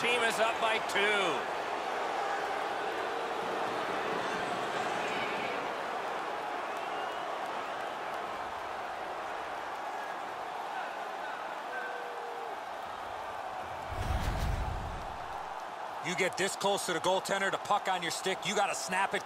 team is up by two. You get this close to the goaltender, the puck on your stick, you got to snap it